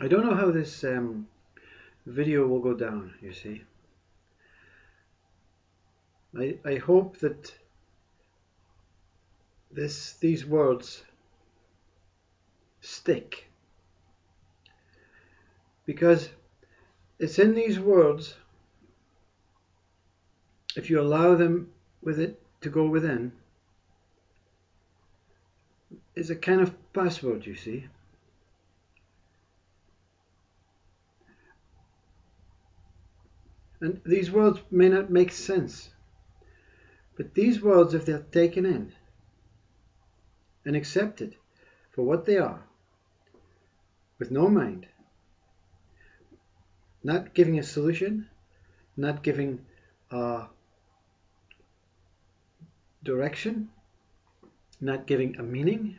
I don't know how this um, video will go down, you see. I, I hope that this these words stick because it's in these words if you allow them with it to go within is a kind of password you see and these words may not make sense but these words if they're taken in and accepted for what they are with no mind not giving a solution not giving a direction not giving a meaning,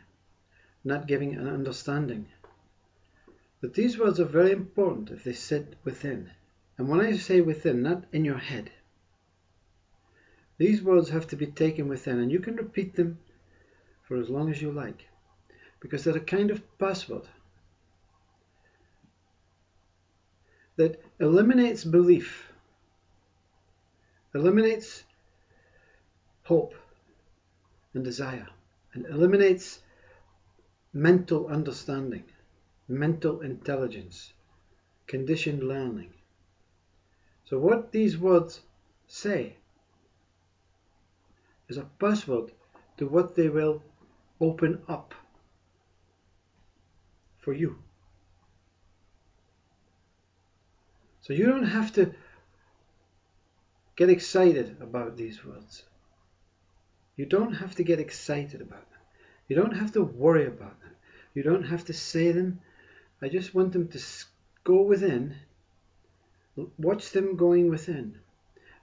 not giving an understanding. But these words are very important if they sit within. And when I say within, not in your head. These words have to be taken within, and you can repeat them for as long as you like, because they're a kind of password that eliminates belief, eliminates hope and desire and eliminates mental understanding, mental intelligence, conditioned learning. So, what these words say is a password to what they will open up for you. So, you don't have to get excited about these words. You don't have to get excited about them. You don't have to worry about them. You don't have to say them. I just want them to go within, watch them going within,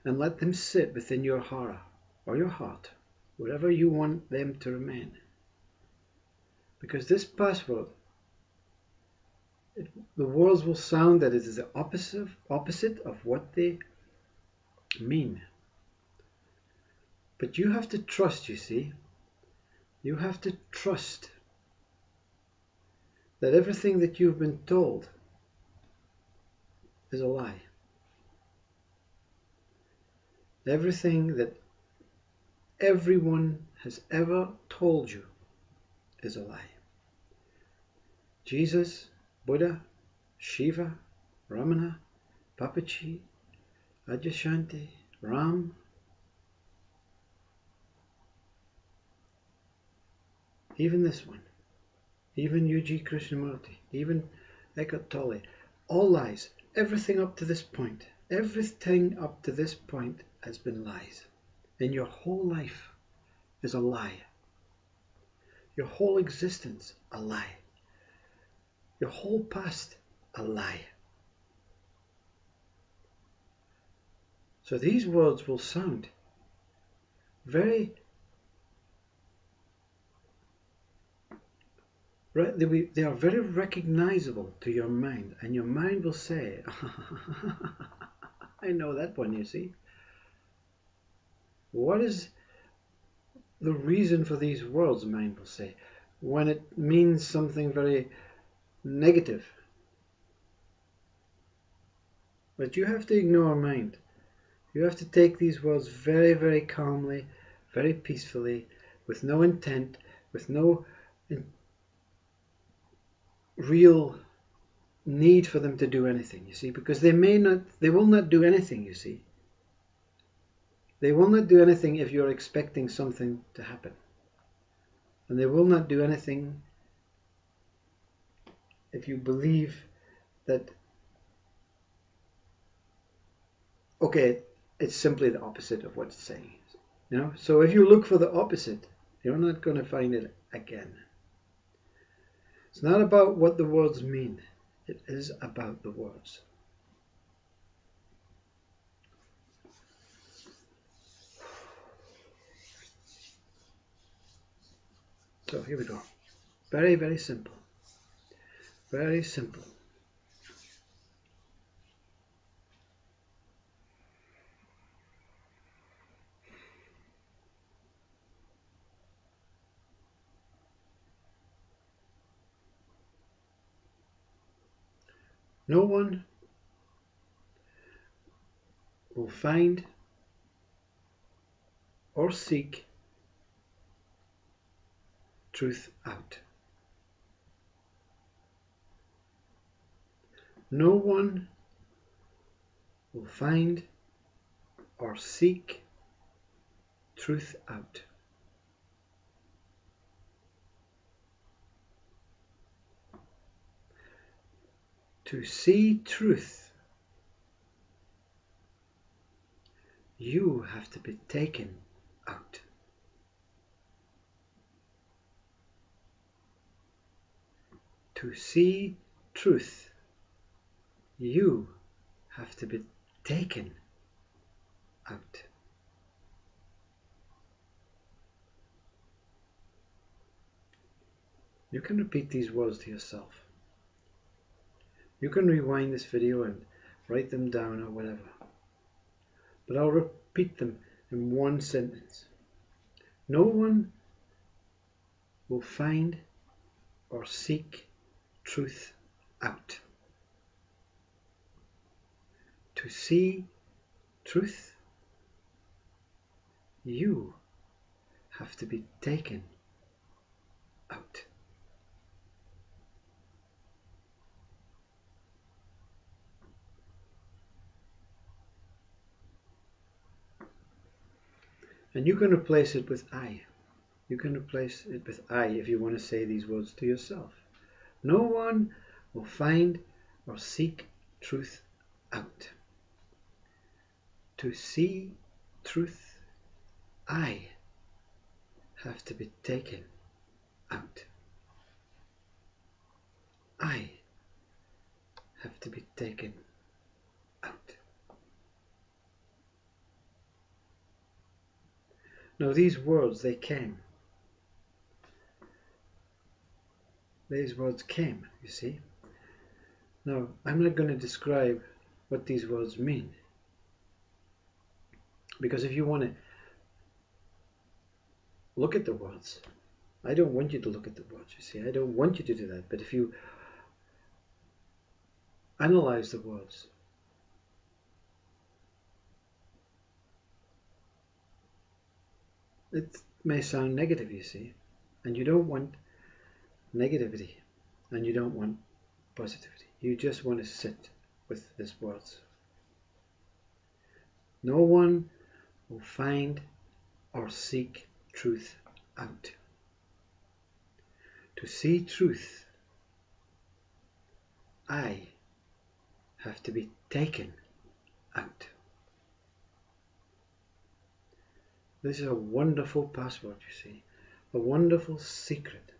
and let them sit within your heart or your heart, wherever you want them to remain. Because this password, it, the words will sound that it is the opposite, opposite of what they mean. But you have to trust, you see. You have to trust that everything that you've been told is a lie. Everything that everyone has ever told you is a lie. Jesus, Buddha, Shiva, Ramana, Papaji, Adyashanti, Ram, even this one, even U.G. Krishnamurti, even Eckhart Tolle, all lies. Everything up to this point, everything up to this point has been lies. And your whole life is a lie. Your whole existence, a lie. Your whole past, a lie. So these words will sound very They, be, they are very recognizable to your mind, and your mind will say, I know that one, you see. What is the reason for these words, mind will say, when it means something very negative? But you have to ignore mind. You have to take these words very, very calmly, very peacefully, with no intent, with no real need for them to do anything, you see, because they may not, they will not do anything, you see. They will not do anything if you're expecting something to happen. And they will not do anything if you believe that, okay, it's simply the opposite of what it's saying. You know? So if you look for the opposite, you're not going to find it again. It's not about what the words mean, it is about the words. So here we go. Very, very simple. Very simple. No one will find or seek truth out. No one will find or seek truth out. To see truth, you have to be taken out. To see truth, you have to be taken out. You can repeat these words to yourself. You can rewind this video and write them down or whatever. But I'll repeat them in one sentence. No one will find or seek truth out. To see truth, you have to be taken out. And you can replace it with I. You can replace it with I if you want to say these words to yourself. No one will find or seek truth out. To see truth, I have to be taken out. I have to be taken out. Now these words, they came. These words came, you see. Now, I'm not going to describe what these words mean. Because if you want to look at the words, I don't want you to look at the words, you see. I don't want you to do that. But if you analyze the words, it may sound negative, you see, and you don't want negativity and you don't want positivity. You just want to sit with these words. No one will find or seek truth out. To see truth, I have to be taken out. This is a wonderful password, you see, a wonderful secret.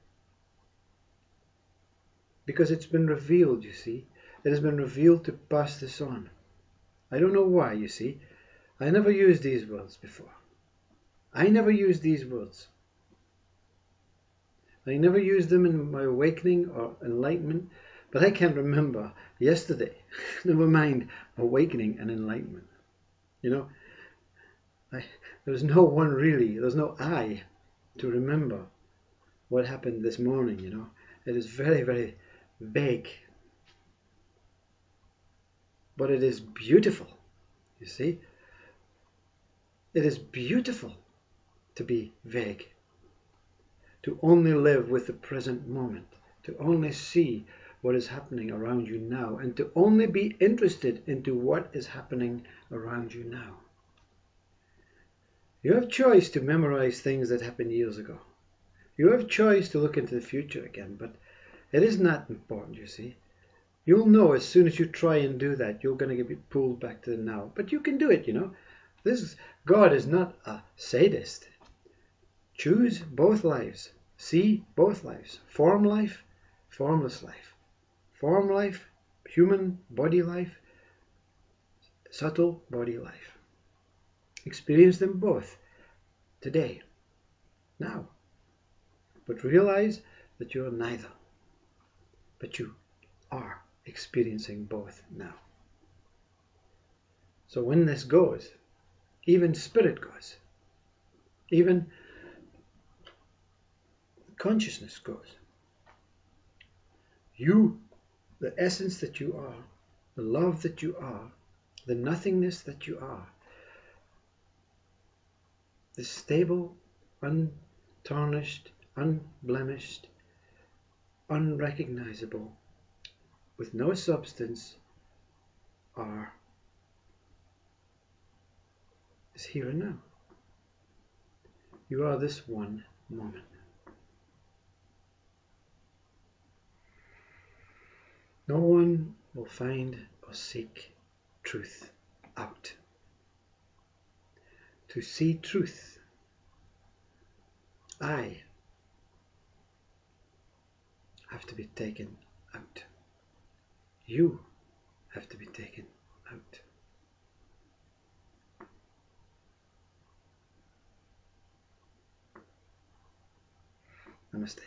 Because it's been revealed, you see. It has been revealed to pass this on. I don't know why, you see. I never used these words before. I never used these words. I never used them in my awakening or enlightenment, but I can't remember yesterday, never mind awakening and enlightenment. You know, I, there's no one really, there's no I to remember what happened this morning, you know. It is very, very vague. But it is beautiful, you see. It is beautiful to be vague, to only live with the present moment, to only see what is happening around you now, and to only be interested into what is happening around you now. You have choice to memorize things that happened years ago. You have choice to look into the future again, but it is not important, you see. You'll know as soon as you try and do that, you're going to be pulled back to the now. But you can do it, you know. This God is not a sadist. Choose both lives. See both lives. Form life, formless life. Form life, human body life, subtle body life. Experience them both today, now. But realize that you're neither. But you are experiencing both now. So when this goes, even spirit goes, even consciousness goes. You, the essence that you are, the love that you are, the nothingness that you are, the stable, untarnished, unblemished, unrecognizable, with no substance, are is here and now. You are this one moment. No one will find or seek truth out. To see truth, I have to be taken out. You have to be taken out. Namaste.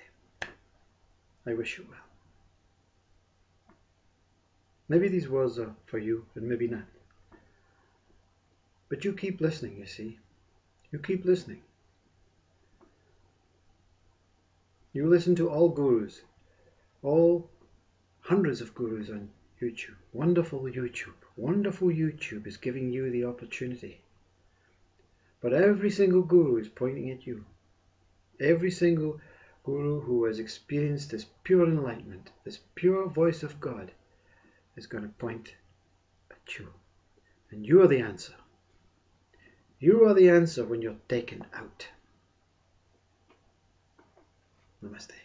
I wish you well. Maybe these words are for you and maybe not. But you keep listening, you see. You keep listening. You listen to all gurus, all hundreds of gurus on YouTube. Wonderful YouTube. Wonderful YouTube is giving you the opportunity. But every single guru is pointing at you. Every single guru who has experienced this pure enlightenment, this pure voice of God, is going to point at you. And you are the answer. You are the answer when you're taken out. Namaste.